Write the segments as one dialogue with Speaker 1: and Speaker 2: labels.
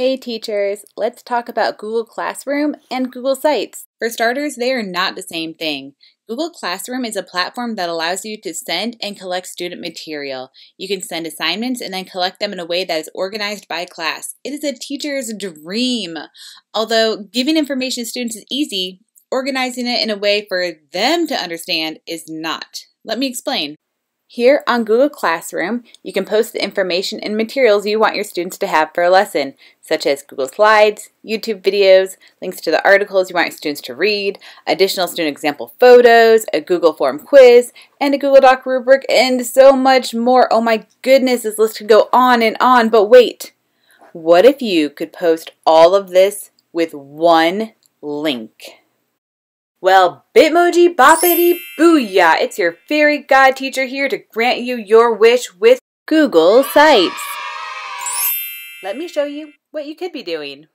Speaker 1: Hey teachers, let's talk about Google Classroom and Google Sites. For starters, they are not the same thing. Google Classroom is a platform that allows you to send and collect student material. You can send assignments and then collect them in a way that is organized by class. It is a teacher's dream. Although giving information to students is easy, organizing it in a way for them to understand is not. Let me explain. Here on Google Classroom, you can post the information and materials you want your students to have for a lesson, such as Google Slides, YouTube videos, links to the articles you want your students to read, additional student example photos, a Google Form quiz, and a Google Doc rubric, and so much more. Oh my goodness, this list could go on and on, but wait. What if you could post all of this with one link? Well, Bitmoji Boppity Booyah! It's your fairy god teacher here to grant you your wish with Google Sites. Let me show you what you could be doing.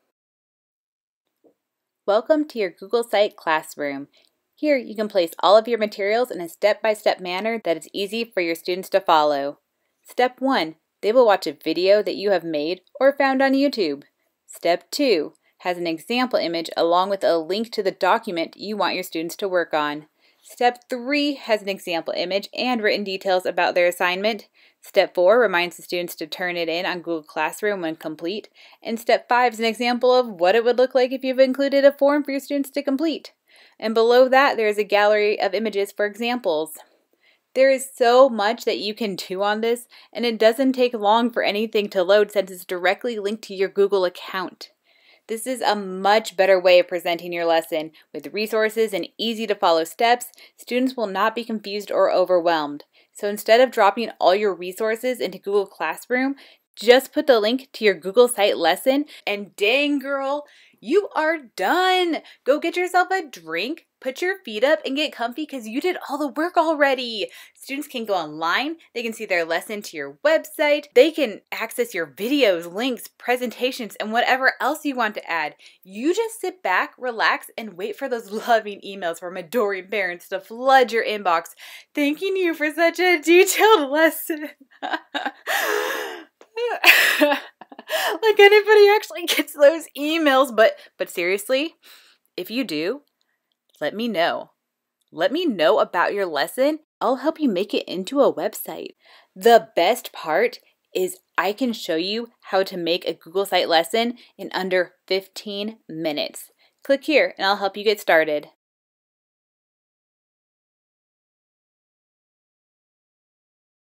Speaker 1: Welcome to your Google Site classroom. Here you can place all of your materials in a step-by-step -step manner that is easy for your students to follow. Step 1. They will watch a video that you have made or found on YouTube. Step 2 has an example image along with a link to the document you want your students to work on. Step 3 has an example image and written details about their assignment. Step 4 reminds the students to turn it in on Google Classroom when complete. And Step 5 is an example of what it would look like if you've included a form for your students to complete. And below that, there is a gallery of images for examples. There is so much that you can do on this, and it doesn't take long for anything to load since it's directly linked to your Google account. This is a much better way of presenting your lesson. With resources and easy to follow steps, students will not be confused or overwhelmed. So instead of dropping all your resources into Google Classroom, just put the link to your Google Site lesson and dang girl, you are done. Go get yourself a drink, put your feet up, and get comfy because you did all the work already. Students can go online, they can see their lesson to your website, they can access your videos, links, presentations, and whatever else you want to add. You just sit back, relax, and wait for those loving emails from adoring parents to flood your inbox, thanking you for such a detailed lesson. like anybody actually gets those emails, but but seriously, if you do, let me know. Let me know about your lesson. I'll help you make it into a website. The best part is I can show you how to make a Google Site lesson in under 15 minutes. Click here and I'll help you get started.